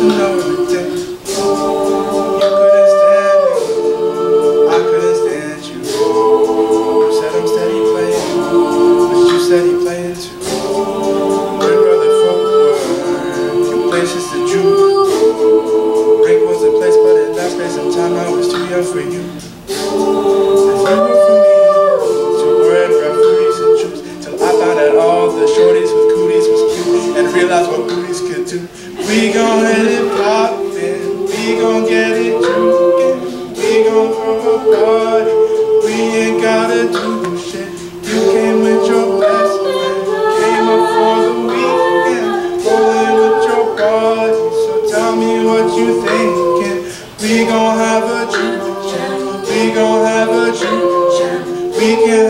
to know the day you couldn't stand me. I couldn't stand you. You said I'm steady playing, but you steady playing too. My brother forward, your place is the Jew. Break was the place, but in that space time I was too young for you. It's over for me to wear referees and troops till I found out all the shorties with cooties was cute and realized what booties could do. We gon' let it pop then, we gon' get it drinkin'. We gon' throw a party, we ain't gotta do shit. You came with your best friend, came up for the weekend. Rollin' with your body. so tell me what you thinkin' We gon' have a juke jam, we gon' have a juke jam. We can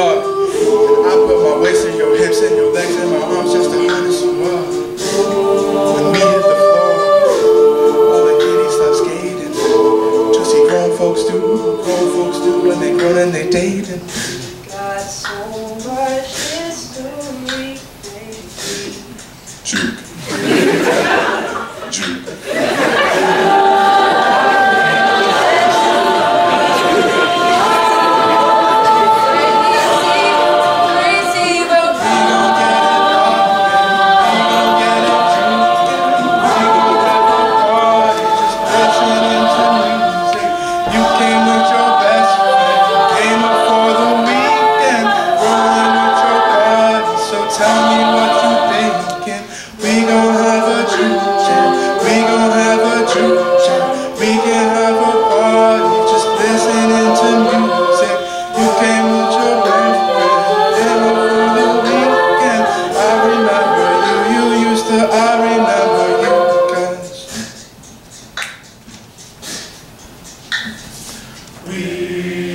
up. I put my waist in your hips and your legs and my arms just to harness you up. When we hit the floor, all the kitties start skating. Just see grown folks do, grown folks do when they grown and they dating. Espírito.